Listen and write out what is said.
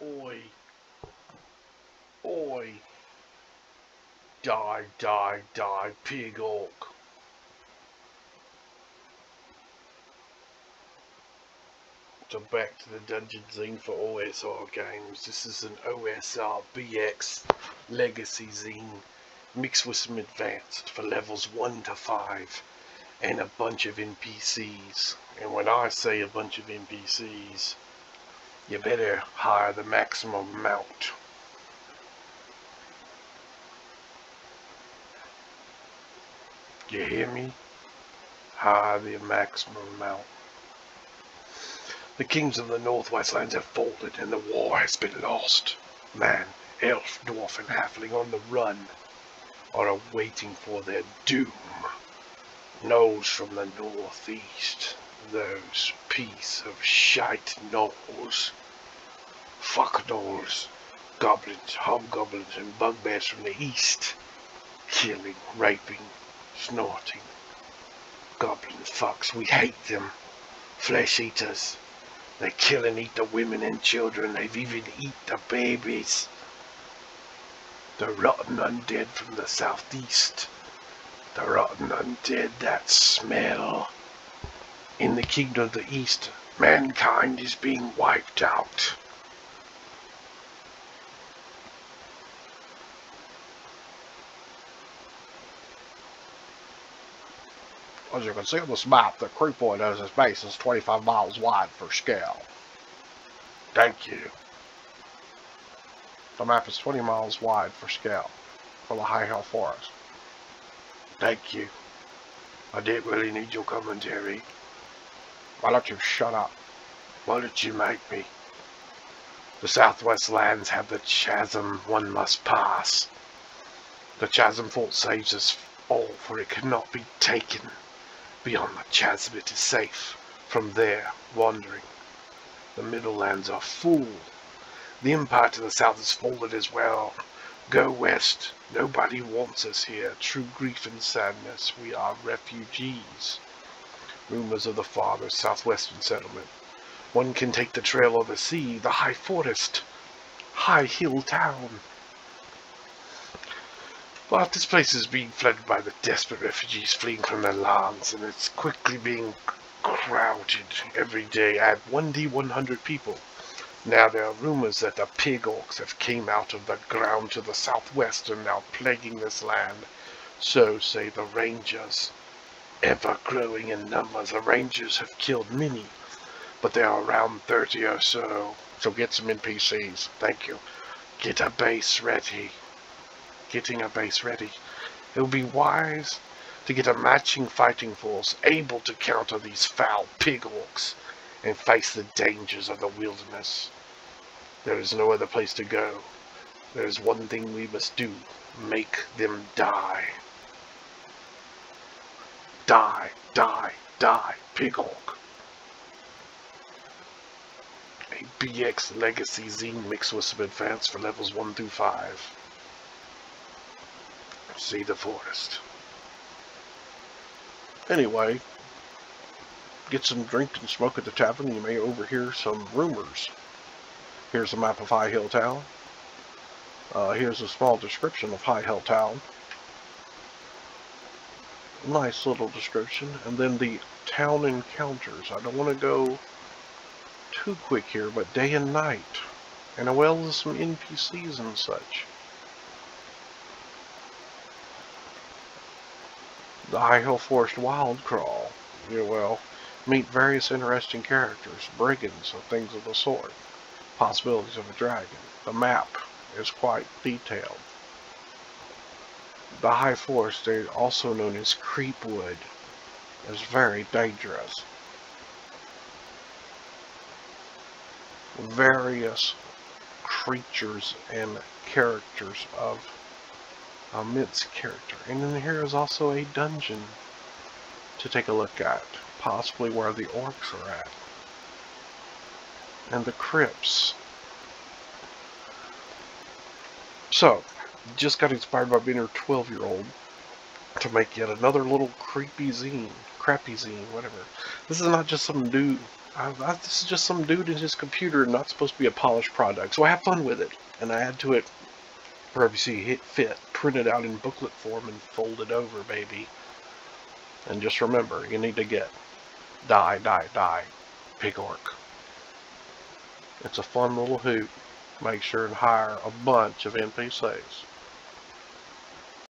Oi. Oi. Die, die, die, pig orc. So back to the Dungeon Zine for OSR games. This is an OSR BX Legacy Zine mixed with some advanced for levels 1 to 5 and a bunch of NPCs. And when I say a bunch of NPCs, you better hire the maximum amount. You hear me? Hire the maximum amount. The kings of the Northwest Lands have folded and the war has been lost. Man, elf, dwarf, and halfling on the run are awaiting for their doom. Gnolls from the northeast, those piece of shite gnolls. Fuck gnolls, goblins, hobgoblins, and bugbears from the east. Killing, raping, snorting. Goblin fucks, we hate them. Flesh eaters. They kill and eat the women and children. They've even eat the babies. The rotten undead from the southeast. The rotten undead that smell. In the kingdom of the east, mankind is being wiped out. As you can see on this map, the crew point its base is 25 miles wide for scale. Thank you. The map is 20 miles wide for scale for the High Hill Forest. Thank you. I didn't really need your commentary. Why don't you shut up? Why did you make me? The Southwest lands have the chasm one must pass. The chasm fort saves us all, for it cannot be taken. Beyond the chasm it is safe. From there, wandering. The middle lands are full. The empire to the south is folded as well. Go west. Nobody wants us here. True grief and sadness. We are refugees. Rumors of the farther southwestern settlement. One can take the trail the sea, the high forest, high hill town. But this place is being flooded by the desperate refugees fleeing from their lands, and it's quickly being crowded every day. Add 1d100 people. Now there are rumors that the pig orcs have came out of the ground to the southwest and now plaguing this land. So say the rangers. Ever growing in numbers, the rangers have killed many, but there are around 30 or so. So get some NPCs. Thank you. Get a base ready. Getting a base ready. It would be wise to get a matching fighting force able to counter these foul pig orcs and face the dangers of the wilderness. There is no other place to go. There is one thing we must do. Make them die. Die, die, die, orc. A BX Legacy Zine mixed with some advance for levels 1 through 5. See the forest. Anyway, get some drink and smoke at the tavern. You may overhear some rumors. Here's a map of High Hill Town. Uh, here's a small description of High Hill Town. Nice little description. And then the town encounters. I don't want to go too quick here, but day and night. And well as some NPCs and such. The High Hill Forest Wild Crawl. You will meet various interesting characters, brigands, and things of the sort. Possibilities of a dragon. The map is quite detailed. The High Forest, also known as Creepwood, is very dangerous. Various creatures and characters of uh, immense character. And then here is also a dungeon to take a look at, possibly where the orcs are at. And the crypts. So, just got inspired by being her 12 year old to make yet another little creepy zine, crappy zine, whatever. This is not just some new I, I, this is just some dude in his computer, not supposed to be a polished product. So I have fun with it, and I add to it wherever you see hit fit, print it out in booklet form and fold it over, baby. And just remember, you need to get die, die, die, pig orc. It's a fun little hoot. Make sure and hire a bunch of NPCs.